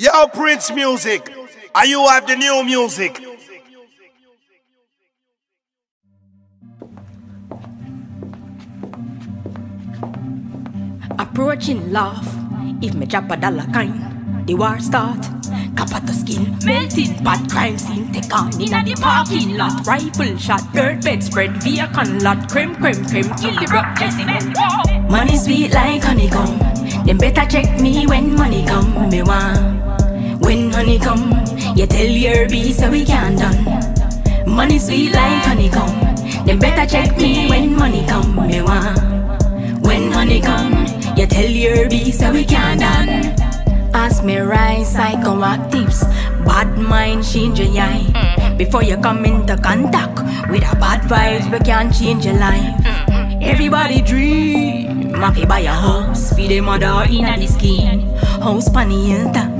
Yo, Priince Muzik. Are you have the new music? Approaching love, If me drop a dollar kind, the war start. Kapato skin, melting pot crime scene. Take on in the parking lot. Rifle shot, dirt bed spread, vehicle lot. Creme, creme, creme, kill the rock, Jesse. Money sweet like honeycomb. Them better check me when money come. Me want. Come, you tell your B so we can't done. Money sweet like honeycomb. Them better check me when money come. Me want. When honey come, you tell your B so we can't done. Ask me right psychoactives, bad mind change your eye. Before you come into contact with a bad vibes, we can't change your life. Everybody dream, Mafi buy a house, feed them mother in a skin. House panny hilta,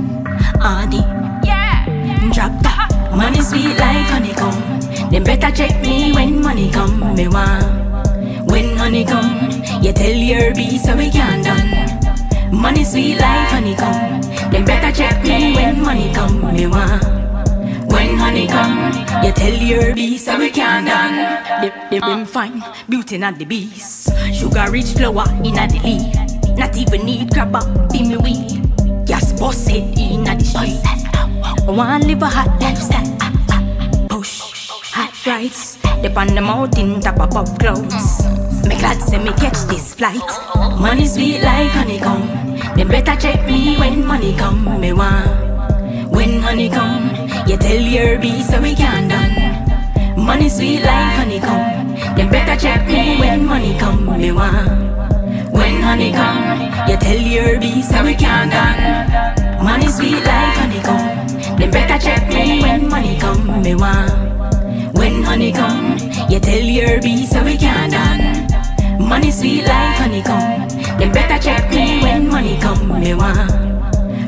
Adi. Drop money sweet like honeycomb. Them better check me when money come, me want. When honey come, you tell your B so we can done. Money sweet like honeycomb. Them better check me when money come, me want. When honey come, you tell your B so we can done. They, they been fine, beauty not the beast. Sugar rich flower in the leaf. Not even need crab up, be me weed. Just boss it in the street. One live a hot lifestyle. Push, hot rights. Dip on the mountain, top up of clouds. Me glad say me catch this flight. Money sweet like honeycomb. Them better check me when money come. Me want. When honey come, you tell your B so we can done. Money sweet like honeycomb. Them better check me when money come. Me want. When honey come, you tell your B so we can done. Money sweet like honeycomb. Come. Me want. When honey come, you tell your B so we can't done. Money sweet like honeycomb. Them better check me when money come. Me want.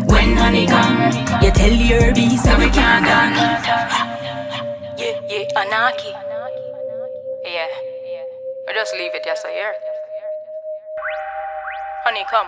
When honey come, you tell your B so we can done. Yeah, yeah, anarchy. Yeah, I just leave it, yes, I hear. Honey come.